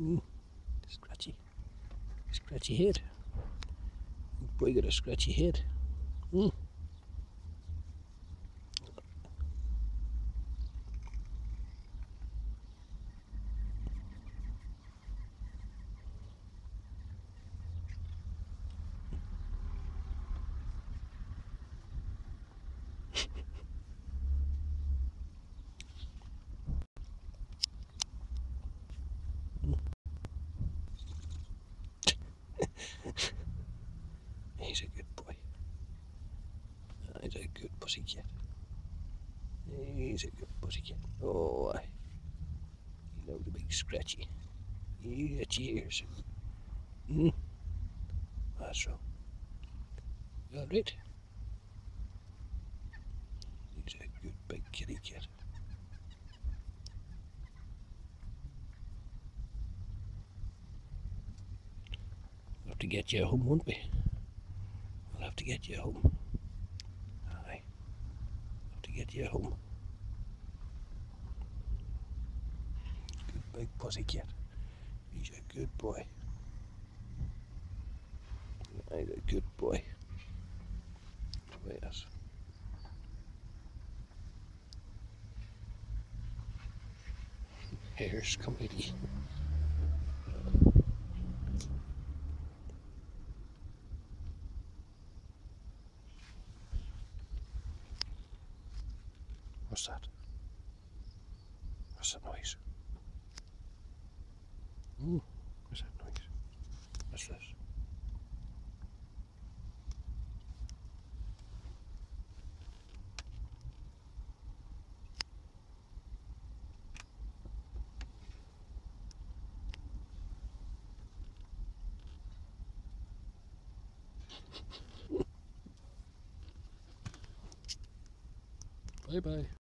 Mm. Scratchy. Scratchy head. Boy got a scratchy head. He's a good boy. He's a good pussycat. He's a good pussycat. Oh, I. You know the big scratchy. Your ears. Hmm? That's right. You all right? He's a good big kitty cat. We'll have to get you home, won't we? We'll have to get you home. Home. Good big pussy cat. He's a good boy. He's a good boy. Yes. Here's committee. What's that? What's that noise? Ooh, what's that noise? What's this? Bye bye.